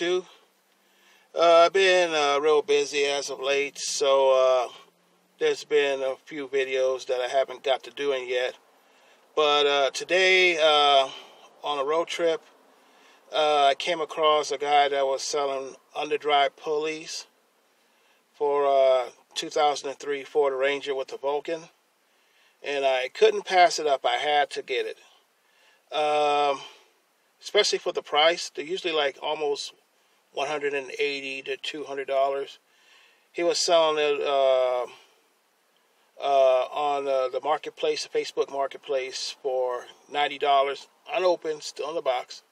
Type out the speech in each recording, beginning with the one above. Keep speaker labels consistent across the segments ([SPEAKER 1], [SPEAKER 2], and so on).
[SPEAKER 1] Hello, Uh, I've been uh, real busy as of late, so uh, there's been a few videos that I haven't got to doing yet. But uh, today, uh, on a road trip, uh, I came across a guy that was selling underdrive pulleys for a 2003 Ford Ranger with the Vulcan, and I couldn't pass it up. I had to get it, um, especially for the price. They're usually like almost 180 to 200 dollars. He was selling it uh, uh, on uh, the marketplace, the Facebook marketplace, for ninety dollars, unopened, still in the box.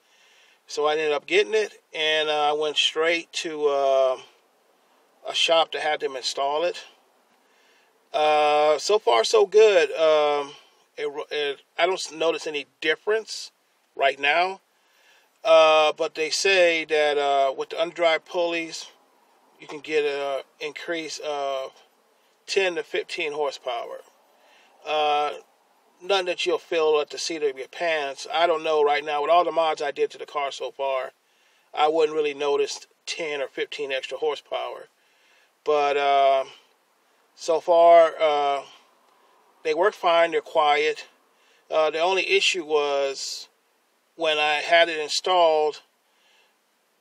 [SPEAKER 1] So I ended up getting it, and uh, I went straight to uh, a shop to have them install it. Uh, so far, so good. Um, it, it, I don't notice any difference right now. Uh, but they say that uh, with the underdrive pulleys, you can get an increase of 10 to 15 horsepower. Uh, nothing that you'll feel at the seat of your pants. I don't know right now. With all the mods I did to the car so far, I wouldn't really notice 10 or 15 extra horsepower. But uh, so far, uh, they work fine. They're quiet. Uh, the only issue was when I had it installed,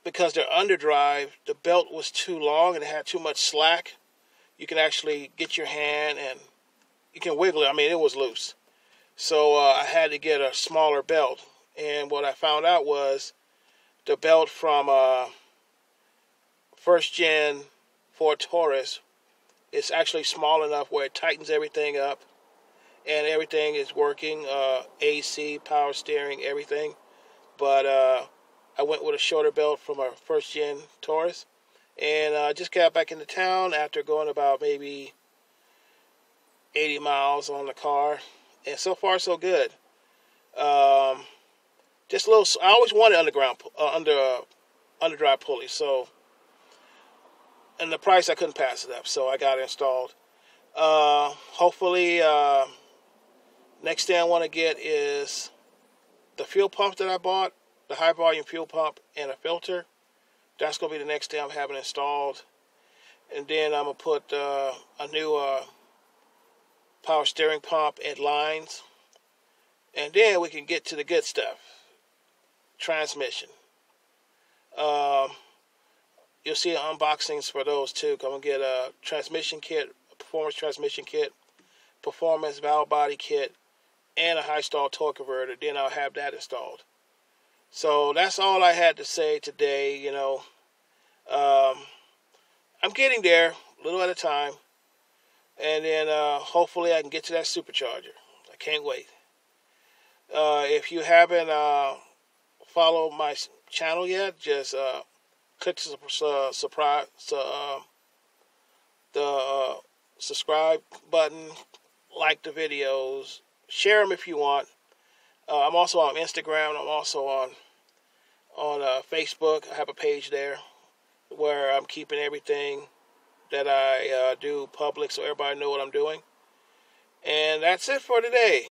[SPEAKER 1] because they're underdrive, the belt was too long and it had too much slack. You can actually get your hand and you can wiggle it. I mean, it was loose. So uh, I had to get a smaller belt. And what I found out was the belt from uh, first gen Ford Taurus is actually small enough where it tightens everything up and everything is working uh, AC, power steering, everything. But uh, I went with a shorter belt from a first gen Taurus. And I uh, just got back into town after going about maybe 80 miles on the car. And so far, so good. Um, just a little, I always wanted underground, uh, under, uh, underdrive pulley. So, and the price, I couldn't pass it up. So I got it installed. Uh, hopefully, uh, next thing I want to get is the fuel pump that I bought, the high volume fuel pump, and a filter. That's going to be the next thing I'm having installed. And then I'm going to put uh, a new uh, power steering pump and lines. And then we can get to the good stuff transmission. Um, you'll see unboxings for those too. I'm going to get a transmission kit, a performance transmission kit, performance valve body kit, and a high stall torque converter. Then I'll have that installed. So that's all I had to say today. You know, um, I'm getting there, a little at a time, and then uh, hopefully I can get to that supercharger. I can't wait. Uh, if you haven't uh, followed my channel yet, just uh, click the uh, surprise, uh, the subscribe button, like the videos, share them if you want. Uh, I'm also on Instagram. I'm also on on uh, Facebook. I have a page there where I'm keeping everything that I uh, do public, so everybody know what I'm doing. And that's it for today.